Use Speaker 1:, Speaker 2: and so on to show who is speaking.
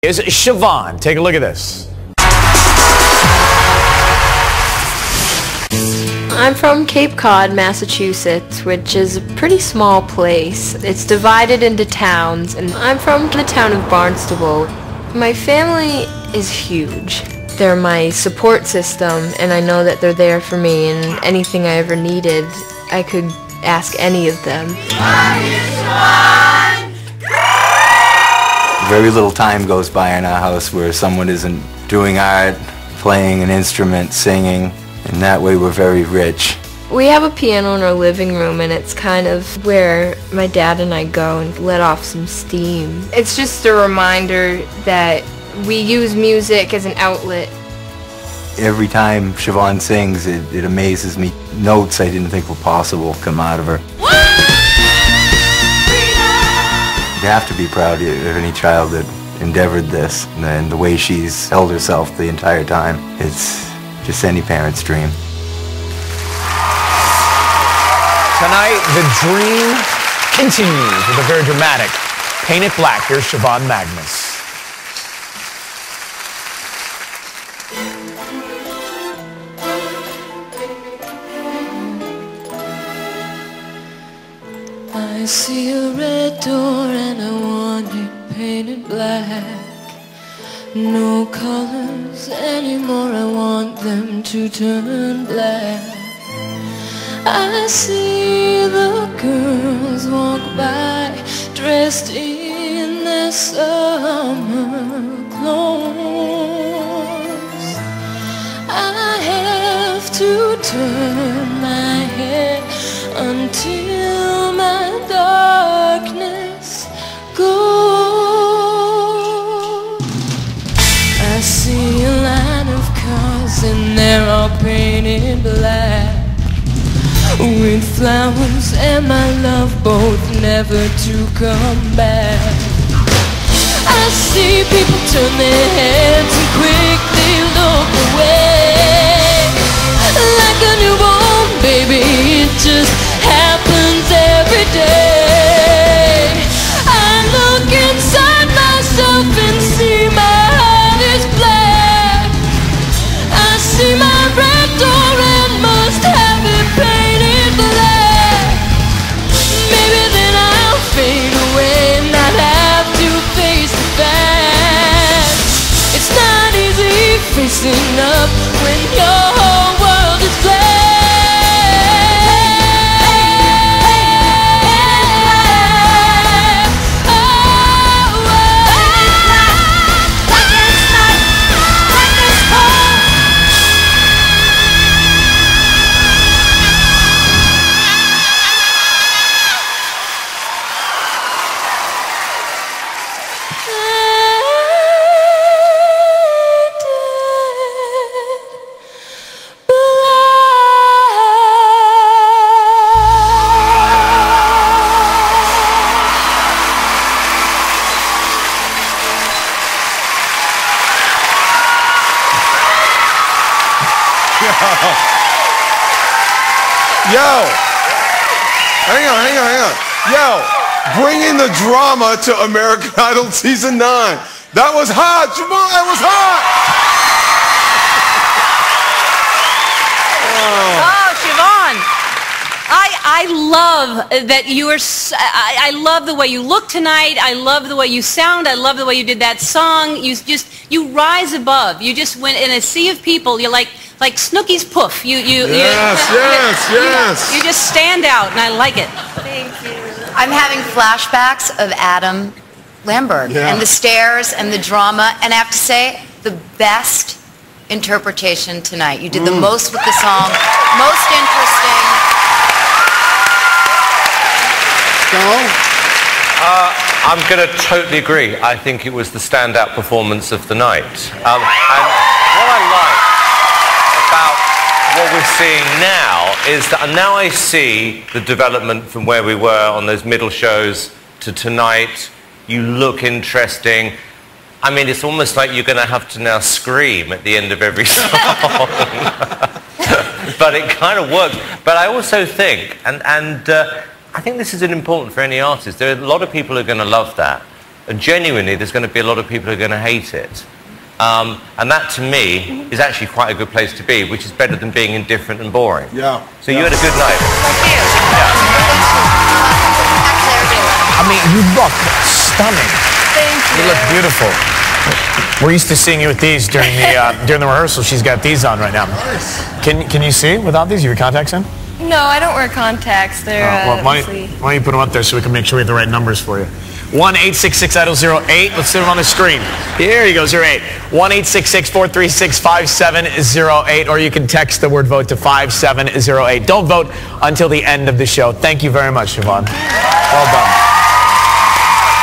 Speaker 1: Is Siobhan. Take a look at this.
Speaker 2: I'm from Cape Cod, Massachusetts, which is a pretty small place. It's divided into towns, and I'm from the town of Barnstable. My family is huge. They're my support system, and I know that they're there for me, and anything I ever needed, I could ask any of them.
Speaker 3: Very little time goes by in our house where someone isn't doing art, playing an instrument, singing, and that way we're very rich.
Speaker 2: We have a piano in our living room and it's kind of where my dad and I go and let off some steam. It's just a reminder that we use music as an outlet.
Speaker 3: Every time Siobhan sings, it, it amazes me. Notes I didn't think were possible come out of her. You have to be proud of any child that endeavored this and the way she's held herself the entire time. It's just any parent's dream.
Speaker 1: Tonight, the dream continues with a very dramatic Paint It Black. Here's Siobhan Magnus.
Speaker 4: See a red door and I want it painted black. No colors anymore, I want them to turn black. I see the girls walk by dressed in their summer clothes. I have to turn my head until my darkness goes. I see a line of cars and they're all painted black with flowers and my love both never to come back. I see people turn their heads and quickly look away facing up when your whole world is black.
Speaker 5: Yo! Hang on, hang on, hang on. Yo, bringing the drama to American Idol Season 9. That was hot, Jamal, that was hot!
Speaker 6: Oh, Siobhan. I, I love that you are, I, I love the way you look tonight. I love the way you sound. I love the way you did that song. You just, you rise above. You just went in a sea of people. You're like, like Snooki's Poof. You, you, you-
Speaker 5: Yes, yes,
Speaker 6: you-
Speaker 5: yes.
Speaker 6: You just stand out and I like it. Thank you.
Speaker 7: I'm having flashbacks of Adam Lambert
Speaker 5: Yeah.
Speaker 7: and the stairs and the drama, and I have to say, the best interpretation tonight. You did the
Speaker 5: Mm.
Speaker 7: most with the song, most interesting.
Speaker 8: Uh, I'm going to totally agree. I think it was the standout performance of the night. Um, and what I like about what we're seeing now is that now I see the development from where we were on those middle shows to tonight. You look interesting. I mean, it's almost like you're going to have to now scream at the end of every song. but it kind of works. But I also think, and, and uh, I think this is important for any artist, there are a lot of people who are going to love that. And genuinely, there's going to be a lot of people who are going to hate it. Um, and that, to me, is actually quite a good place to be, which is better than being indifferent and boring.
Speaker 5: Yeah.
Speaker 8: So you had a good night.
Speaker 1: I mean, you look stunning.
Speaker 2: Thank
Speaker 1: You You look beautiful. We're used to seeing you with these during the uh, during the rehearsal. She's got these on right now. Nice. Can can you see without these? You have your contacts in?
Speaker 2: No, I don't wear contacts. They're
Speaker 1: Uh, well, why,
Speaker 2: mostly-
Speaker 1: why don't you put them up there so we can make sure we have the right numbers for you? 1 866 8 Let's see them on the screen. Here you go, 08. 1 866 436 5708. Or you can text the word vote to 5708. Don't vote until the end of the show. Thank you very much, Siobhan. Well done.